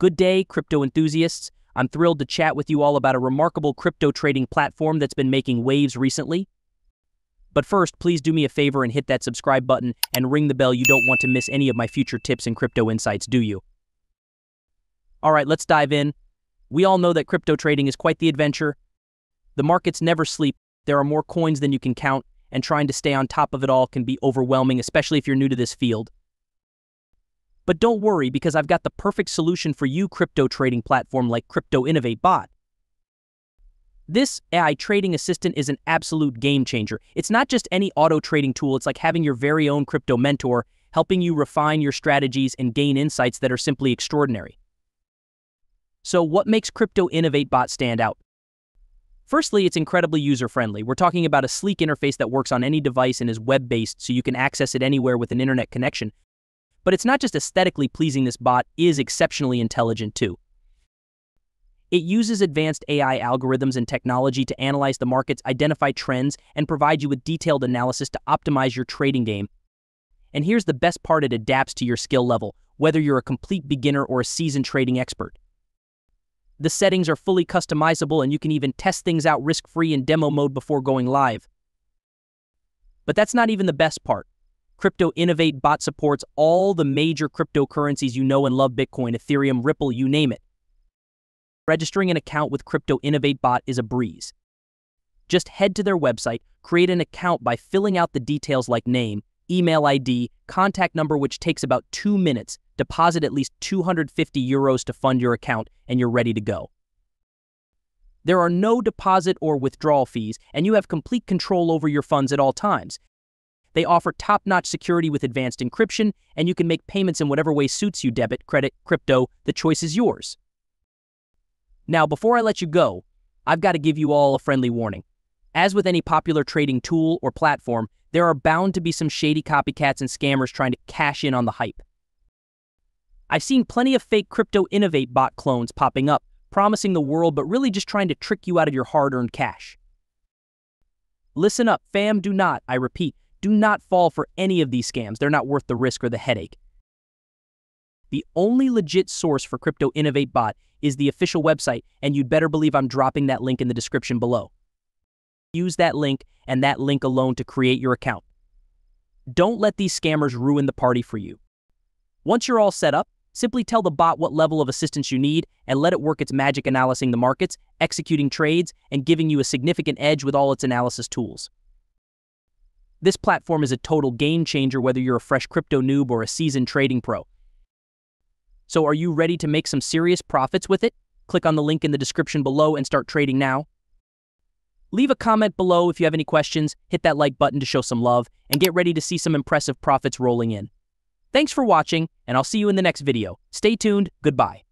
Good day, crypto enthusiasts. I'm thrilled to chat with you all about a remarkable crypto trading platform that's been making waves recently. But first, please do me a favor and hit that subscribe button and ring the bell. You don't want to miss any of my future tips and crypto insights, do you? All right, let's dive in. We all know that crypto trading is quite the adventure. The markets never sleep. There are more coins than you can count, and trying to stay on top of it all can be overwhelming, especially if you're new to this field. But don't worry because I've got the perfect solution for you crypto trading platform like Crypto Innovate Bot. This AI trading assistant is an absolute game changer. It's not just any auto trading tool, it's like having your very own crypto mentor helping you refine your strategies and gain insights that are simply extraordinary. So, what makes Crypto Innovate Bot stand out? Firstly, it's incredibly user friendly. We're talking about a sleek interface that works on any device and is web based, so you can access it anywhere with an internet connection, but it's not just aesthetically pleasing, this bot is exceptionally intelligent too. It uses advanced AI algorithms and technology to analyze the markets, identify trends, and provide you with detailed analysis to optimize your trading game. And here's the best part it adapts to your skill level, whether you're a complete beginner or a seasoned trading expert. The settings are fully customizable and you can even test things out risk free in demo mode before going live. But that's not even the best part. Crypto Innovate bot supports all the major cryptocurrencies you know and love Bitcoin, Ethereum, Ripple, you name it. Registering an account with Crypto Innovate bot is a breeze. Just head to their website, create an account by filling out the details like name, email ID, contact number, which takes about two minutes, deposit at least 250 euros to fund your account, and you're ready to go. There are no deposit or withdrawal fees, and you have complete control over your funds at all times. They offer top notch security with advanced encryption, and you can make payments in whatever way suits you debit, credit, crypto, the choice is yours. Now, before I let you go, I've got to give you all a friendly warning. As with any popular trading tool or platform, there are bound to be some shady copycats and scammers trying to cash in on the hype. I've seen plenty of fake crypto innovate bot clones popping up, promising the world but really just trying to trick you out of your hard earned cash. Listen up, fam, do not, I repeat, do not fall for any of these scams. They're not worth the risk or the headache. The only legit source for Crypto Innovate Bot is the official website, and you'd better believe I'm dropping that link in the description below. Use that link and that link alone to create your account. Don't let these scammers ruin the party for you. Once you're all set up, simply tell the bot what level of assistance you need and let it work its magic analyzing the markets, executing trades, and giving you a significant edge with all its analysis tools. This platform is a total game changer whether you're a fresh crypto noob or a seasoned trading pro. So are you ready to make some serious profits with it? Click on the link in the description below and start trading now. Leave a comment below if you have any questions, hit that like button to show some love, and get ready to see some impressive profits rolling in. Thanks for watching, and I'll see you in the next video. Stay tuned, goodbye.